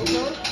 Okay.